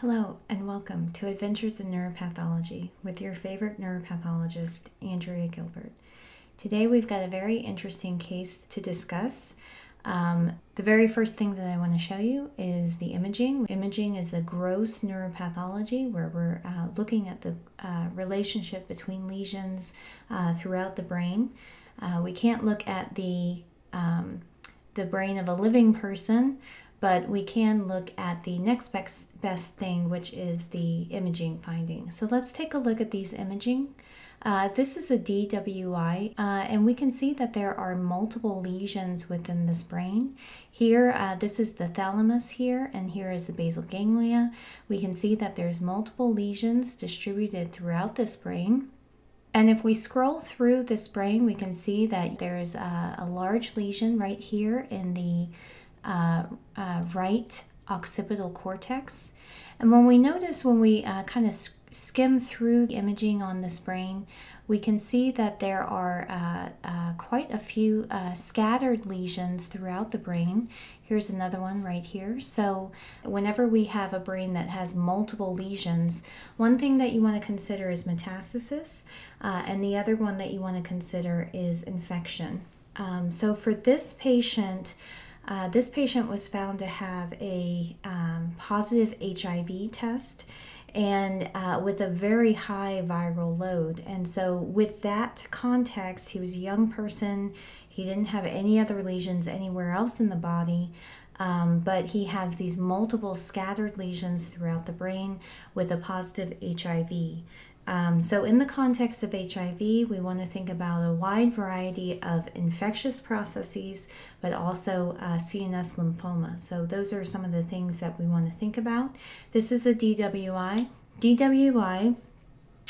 Hello, and welcome to Adventures in Neuropathology with your favorite neuropathologist, Andrea Gilbert. Today, we've got a very interesting case to discuss. Um, the very first thing that I want to show you is the imaging. Imaging is a gross neuropathology where we're uh, looking at the uh, relationship between lesions uh, throughout the brain. Uh, we can't look at the um, the brain of a living person but we can look at the next best, best thing, which is the imaging finding. So let's take a look at these imaging. Uh, this is a DWI, uh, and we can see that there are multiple lesions within this brain. Here, uh, this is the thalamus here, and here is the basal ganglia. We can see that there's multiple lesions distributed throughout this brain. And if we scroll through this brain, we can see that there's a, a large lesion right here in the uh, uh, right occipital cortex. And when we notice, when we uh, kind of skim through the imaging on this brain, we can see that there are uh, uh, quite a few uh, scattered lesions throughout the brain. Here's another one right here. So, whenever we have a brain that has multiple lesions, one thing that you want to consider is metastasis, uh, and the other one that you want to consider is infection. Um, so, for this patient, uh, this patient was found to have a um, positive HIV test and uh, with a very high viral load. And so, with that context, he was a young person. He didn't have any other lesions anywhere else in the body. Um, but he has these multiple scattered lesions throughout the brain with a positive HIV. Um, so, in the context of HIV, we want to think about a wide variety of infectious processes, but also uh, CNS lymphoma. So, those are some of the things that we want to think about. This is the DWI. DWI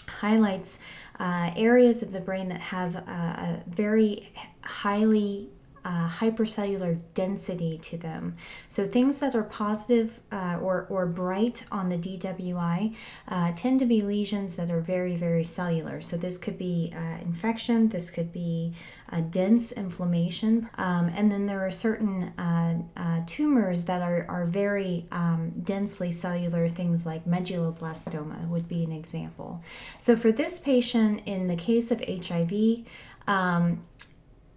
highlights uh, areas of the brain that have uh, a very highly uh, hypercellular density to them. So things that are positive, uh, or, or bright on the DWI uh, tend to be lesions that are very, very cellular. So this could be uh, infection, this could be a dense inflammation, um, and then there are certain uh, uh, tumors that are, are very um, densely cellular, things like medulloblastoma would be an example. So for this patient, in the case of HIV, um,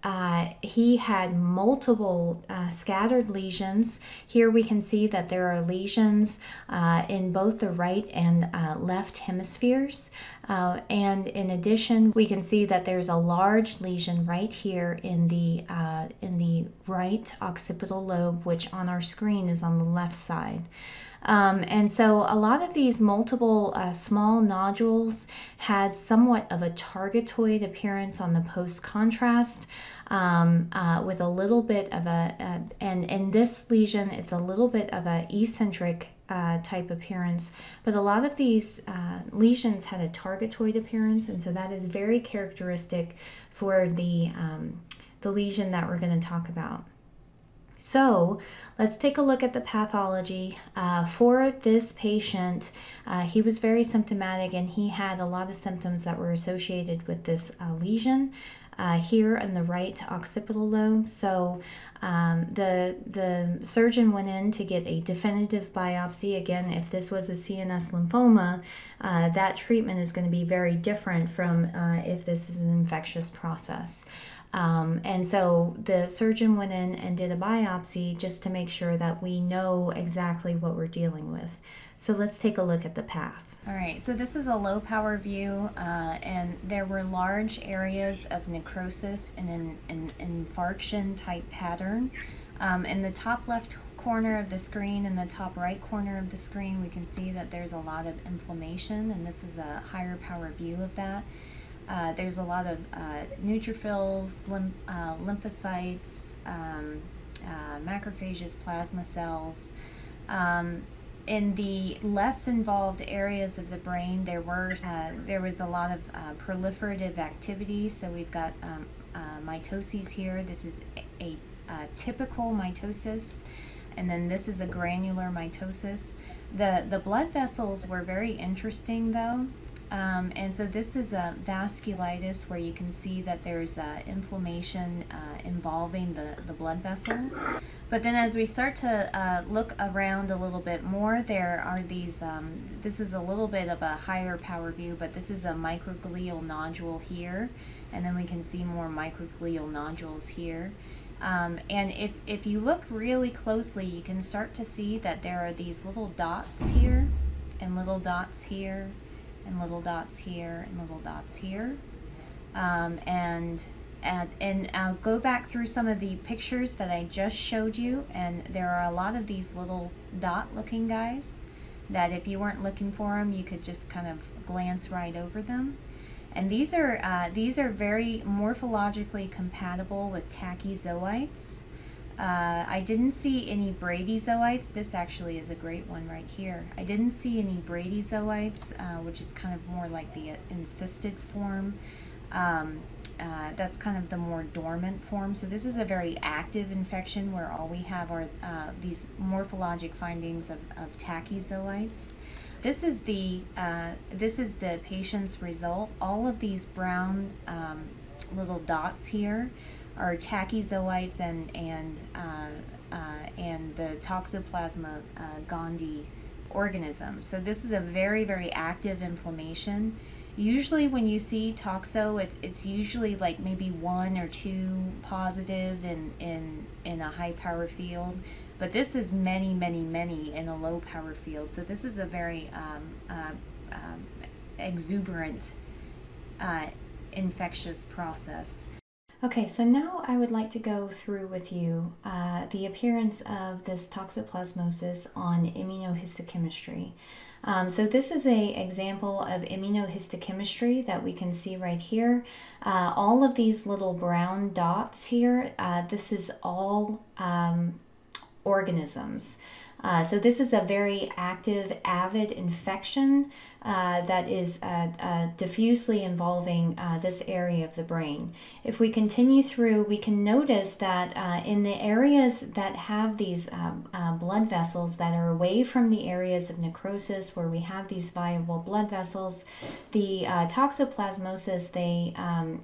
uh, he had multiple uh, scattered lesions. Here we can see that there are lesions uh, in both the right and uh, left hemispheres. Uh, and in addition, we can see that there's a large lesion right here in the, uh, in the right occipital lobe, which on our screen is on the left side. Um, and so a lot of these multiple uh, small nodules had somewhat of a targetoid appearance on the post contrast. Um, uh, with a little bit of a, a, and in this lesion, it's a little bit of a eccentric uh, type appearance, but a lot of these uh, lesions had a targetoid appearance, and so that is very characteristic for the um, the lesion that we're going to talk about. So let's take a look at the pathology. Uh, for this patient, uh, he was very symptomatic and he had a lot of symptoms that were associated with this uh, lesion. Uh, here in the right occipital lobe. So um, the the surgeon went in to get a definitive biopsy. Again, if this was a CNS lymphoma, uh, that treatment is going to be very different from uh, if this is an infectious process. Um, and so the surgeon went in and did a biopsy just to make sure that we know exactly what we're dealing with. So let's take a look at the path. All right, so this is a low power view, uh, and there were large areas of necrosis and an, an infarction type pattern. Um, in the top left corner of the screen and the top right corner of the screen, we can see that there's a lot of inflammation, and this is a higher power view of that. Uh, there's a lot of uh, neutrophils, lymph, uh, lymphocytes, um, uh, macrophages, plasma cells. Um, in the less involved areas of the brain, there were uh, there was a lot of proliferative activity. So we've got um, mitoses here. This is a, a, typical mitosis, and then this is a granular mitosis. The the blood vessels were very interesting though. Um, and so this is a vasculitis where you can see that there's uh, inflammation uh, involving the, the blood vessels. But then as we start to uh, look around a little bit more, there are these, um, this is a little bit of a higher power view, but this is a microglial nodule here. And then we can see more microglial nodules here. Um, and if, if you look really closely, you can start to see that there are these little dots here, and little dots here, and little dots here, and little dots here. Um, and and, and I'll go back through some of the pictures that I just showed you and there are a lot of these little dot looking guys that if you weren't looking for them you could just kind of glance right over them and these are uh, these are very morphologically compatible with tachyzoites uh, I didn't see any bradyzoites. This actually is a great one right here. I didn't see any bradyzoites, uh, which is kind of more like the encysted form. Um, uh, that's kind of the more dormant form. So this is a very active infection where all we have are uh, these morphologic findings of, of tachyzoites. This is the uh, this is the patient's result. All of these brown um, little dots here are tachyzoites and and uh, uh, and the Toxoplasma gondii organism. So this is a very very active inflammation. Usually when you see toxo it's, it's usually like maybe one or two positive in, in, in a high power field. But this is many many many in a low power field. So this is a very um, uh, um, exuberant uh, infectious process Okay, so now I would like to go through with you uh, the appearance of this toxoplasmosis on immunohistochemistry. Um, so this is a example of immunohistochemistry that we can see right here. Uh, all of these little brown dots here, uh, this is all um, organisms. Uh, so this is a very active, avid infection uh, that is uh, uh, diffusely involving uh, this area of the brain. If we continue through, we can notice that uh, in the areas that have these um, blood vessels that are away from the areas of necrosis where we have these viable blood vessels, the toxoplasmosis, they, um,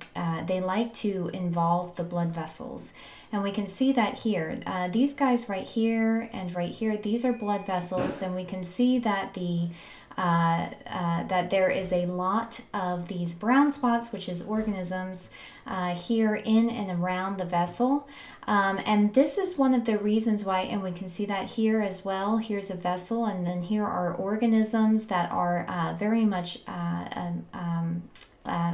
they like to involve the blood vessels. And we can see that here. Uh, these guys right here and right here, these are blood vessels, and we can see that the uh, uh, that there is a lot of these brown spots, which is organisms, uh, here in and around the vessel. Um, and this is one of the reasons why, and we can see that here as well. Here's a vessel, and then here are organisms that are uh, very much uh, um, um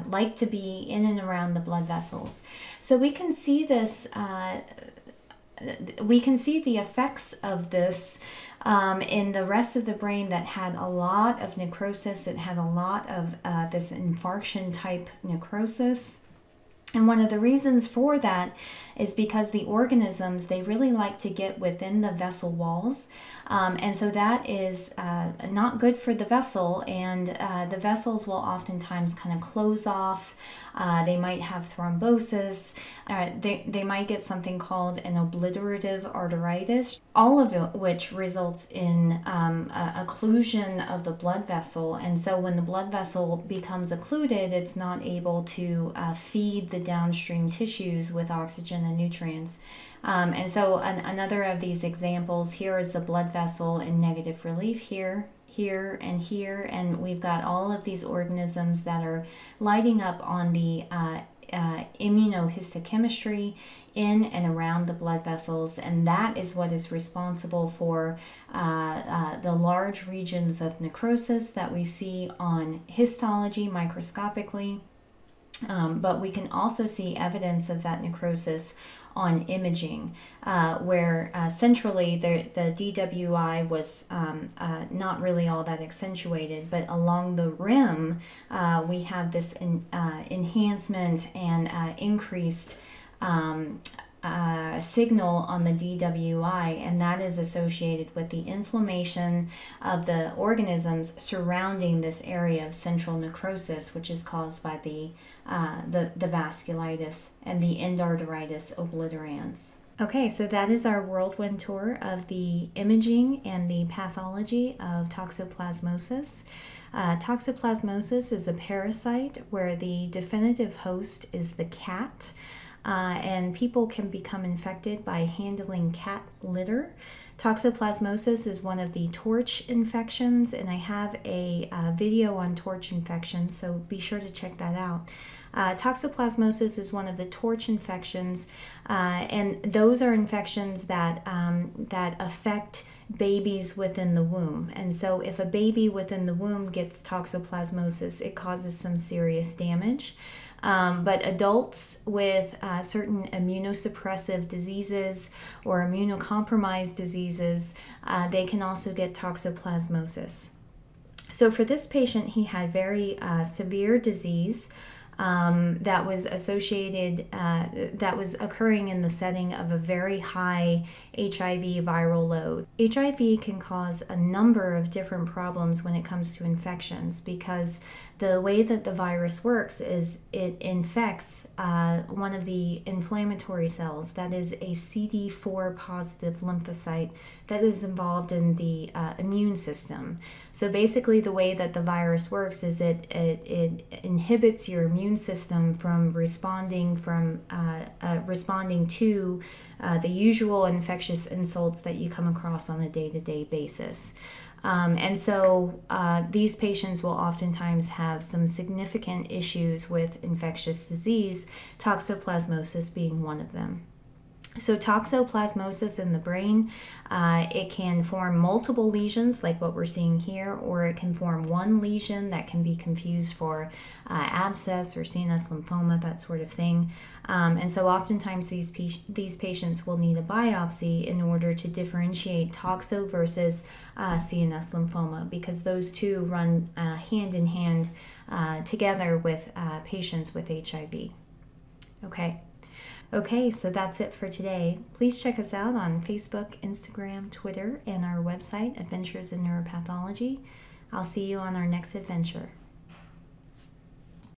uh, like to be in and around the blood vessels. So we can see this, uh, we can see the effects of this um, in the rest of the brain that had a lot of necrosis, it had a lot of uh, this infarction type necrosis. And one of the reasons for that is because the organisms, they really like to get within the vessel walls. Um, and so that is uh, not good for the vessel, and uh, the vessels will oftentimes kind of close off. Uh, they might have thrombosis. Uh, they, they might get something called an obliterative arteritis, all of it which results in um, occlusion of the blood vessel. And so when the blood vessel becomes occluded, it's not able to uh, feed the downstream tissues with oxygen and nutrients. Um, and so an, another of these examples here is the blood vessel in negative relief here, here, and here. And we've got all of these organisms that are lighting up on the uh, uh, immunohistochemistry in and around the blood vessels, and that is what is responsible for uh, uh, the large regions of necrosis that we see on histology microscopically. Um, but we can also see evidence of that necrosis on imaging, uh, where uh, centrally the, the DWI was um, uh, not really all that accentuated, but along the rim, uh, we have this uh, enhancement and uh, increased. Um, uh, signal on the DWI, and that is associated with the inflammation of the organisms surrounding this area of central necrosis, which is caused by the uh, the, the vasculitis and the endarteritis obliterans. Okay, so that is our whirlwind tour of the imaging and the pathology of toxoplasmosis. Uh, toxoplasmosis is a parasite where the definitive host is the cat. uh, and people can become infected by handling cat litter. Toxoplasmosis is one of the torch infections, and I have a uh, video on torch infections, so be sure to check that out. Uh, toxoplasmosis is one of the torch infections, uh, and those are infections that um, that affect babies within the womb. And so, if a baby within the womb gets toxoplasmosis, it causes some serious damage. Um, but adults with uh, certain immunosuppressive diseases or immunocompromised diseases, uh, they can also get toxoplasmosis. So, for this patient, he had very uh, severe disease um, that was associated, uh, that was occurring in the setting of a very high HIV viral load. HIV can cause a number of different problems when it comes to infections because the way that the virus works is it infects uh, one of the inflammatory cells, that is a CD4 positive lymphocyte that is involved in the uh, immune system. So basically, the way that the virus works is it, it, it inhibits your immune system from responding from uh, uh responding to uh, the usual infectious insults that you come across on a day to day basis. Um, and so uh, these patients will oftentimes have some significant issues with infectious disease, toxoplasmosis being one of them. So, toxoplasmosis in the brain, uh, it can form multiple lesions like what we're seeing here, or it can form one lesion that can be confused for uh, abscess or CNS lymphoma, that sort of thing. Um, and so, oftentimes, these, these patients will need a biopsy in order to differentiate toxo versus uh, CNS lymphoma because those two run uh, hand in hand uh, together with uh, patients with HIV. Okay. Okay, so that's it for today. Please check us out on Facebook, Instagram, Twitter, and our website, Adventures in Neuropathology. I'll see you on our next adventure.